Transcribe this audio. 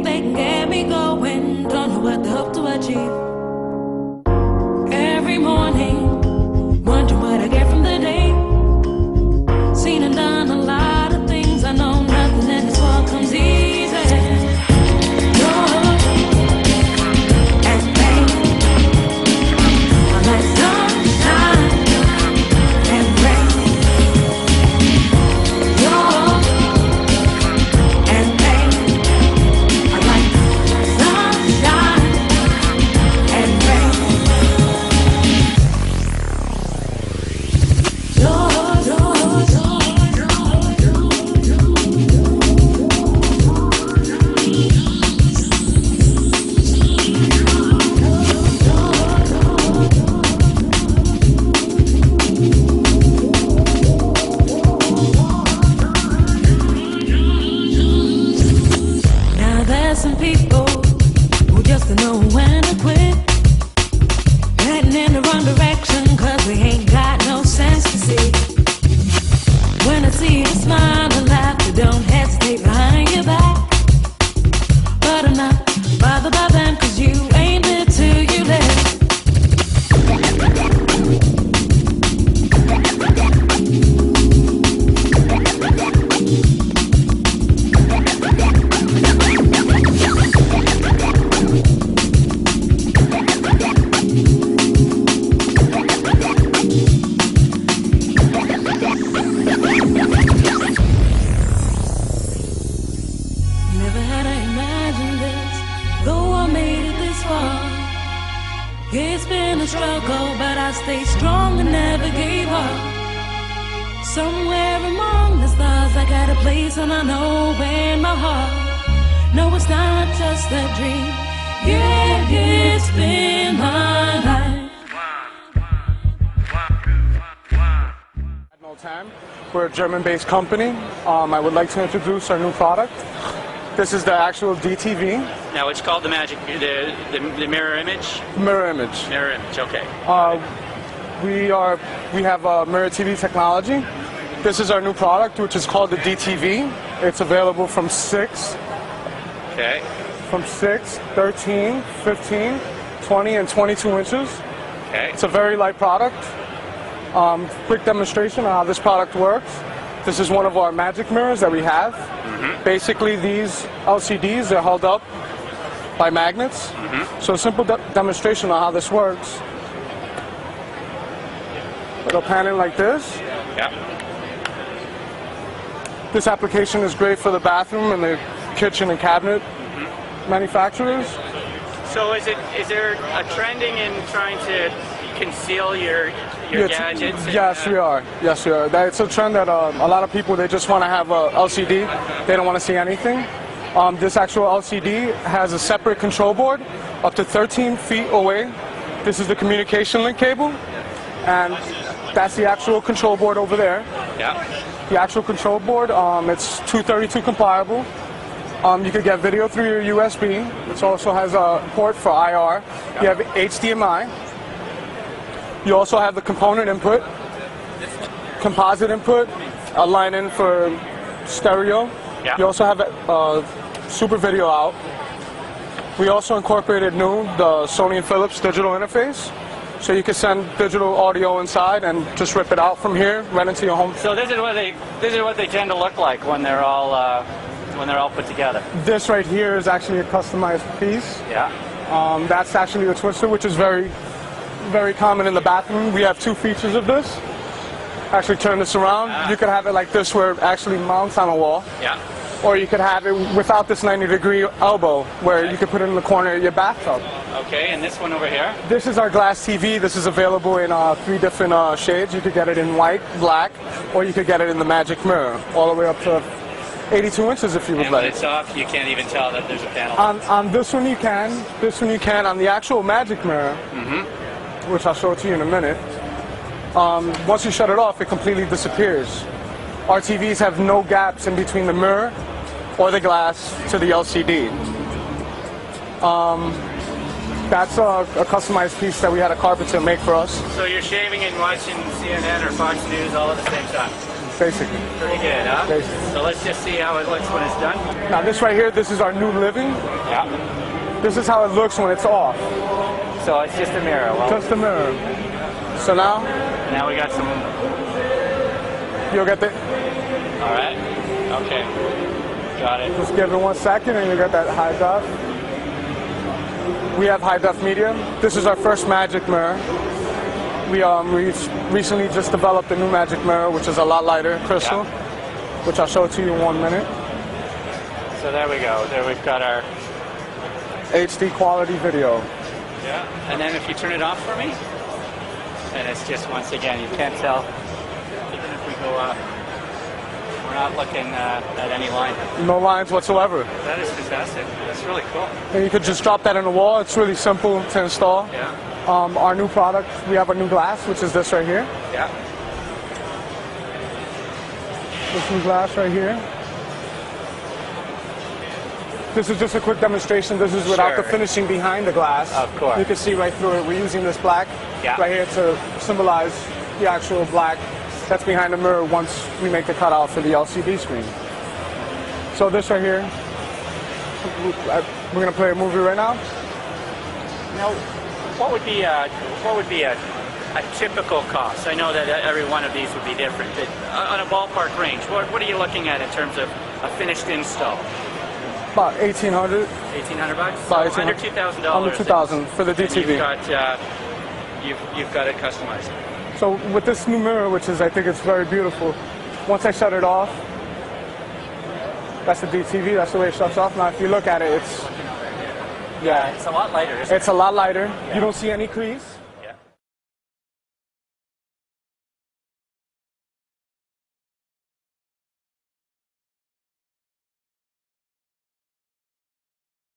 they can get me going. Don't know what they hope to achieve. to know when to quit. Heading in the wrong direction, cause we ain't stayed strong and never gave up. Somewhere among the stars, I got a place, and I know in my heart. No, it's not just a dream. Yeah, it's been my life. Time. We're a German-based company. Um, I would like to introduce our new product. This is the actual DTV Now it's called the magic, the, the, the mirror image. mirror image. Mirror image. Okay. We are we have uh, mirror TV technology. This is our new product, which is called the DTV. It's available from 6, Okay. from 6, 13, 15, 20, and 22 inches. Okay. It's a very light product. Um, quick demonstration on how this product works. This is one of our magic mirrors that we have. Basically, these LCDs are held up by magnets. Mm-hmm. So a simple de- demonstration on how this works. It'll pan in like this. Yeah. This application is great for the bathroom and the kitchen and cabinet mm-hmm. manufacturers. So is it is there a trending in trying to conceal your your Yes, gadgets? and, Yes, uh, we are. Yes, we are. It's a trend that um, a lot of people they just want to have a LCD. They don't want to see anything. Um, this actual LCD has a separate control board up to 13 feet away. This is the communication link cable, and that's the actual control board over there. Yeah. The actual control board, um, it's 232 compliable. Um, you could get video through your USB. It also has a port for IR. You have HDMI. You also have the component input, composite input, a line in for stereo. Yeah. You also have a uh, super video out. We also incorporated new the Sony and Philips digital interface. So you can send digital audio inside and just rip it out from here, right into your home So this is what they this is what they tend to look like when they're all uh, when they're all put together. This right here is actually a customized piece. Yeah. Um, that's actually a twister, which is very, very common in the bathroom. We have two features of this. Actually, turn this around. You could have it like this, where it actually mounts on a wall, Yeah. or you could have it without this 90-degree elbow, where you could put it in the corner of your bathtub. Okay. And this one over here. This is our glass TV. This is available in uh, three different uh, shades. You could get it in white, black, or you could get it in the magic mirror, all the way up to 82 inches if you would And when like. it's off, you can't even tell that there's a panel. On, on this one you can. This one you can. On the actual magic mirror, which I'll show it to you in a minute. Um, once you shut it off, it completely disappears. Our TVs have no gaps in between the mirror or the glass to the LCD. Um, that's a, a customized piece that we had a carpenter make for us, so you're shaving and watching CNN or Fox News all at the same time. basically. Pretty good, huh? Basically. So let's just see how it looks when it's done. Now this right here, this is our new living. Yeah. This is how it looks when it's off. So it's just a mirror. Well, Just a mirror. So now now we got some. you'll get the All right. Okay. Got it. Just give it one second and you got that high def. We have high def media. This is our first magic mirror. We um we recently just developed a new magic mirror which is a lot lighter crystal, which I'll show to you in one minute. So there we go. There we've got our. HD quality video. Yeah. And then if you turn it off for me, and it's just once again you can't tell. Even if we go up, we're not looking uh, at any line. No lines whatsoever. That is fantastic. That's really cool. And you could just drop that in the wall. It's really simple to install. Yeah. Um, our new product, we have a new glass, which is this right here. Yeah. This new glass right here. This is just a quick demonstration. This is without the finishing behind the glass. Of course. You can see right through it. We're using this black Yeah. right here to symbolize the actual black that's behind the mirror once we make the cutout for the LCD screen. So this right here, we're gonna play a movie right now. Now, what would be a, what would be a, a typical cost? I know that uh, every one of these would be different, but uh, on a ballpark range, what, what are you looking at in terms of a finished install? About 1800 Eighteen hundred bucks. About So under 1800 two thousand dollars. under 2000 for the DTV. you've got uh, you've you've got it customized. So with this new mirror, which is I think it's very beautiful, once I shut it off, that's the DTV, that's the way it shuts off. Now if you look at it, it's yeah, It's a lot lighter. Isn't it's a lot lighter. You don't see any crease.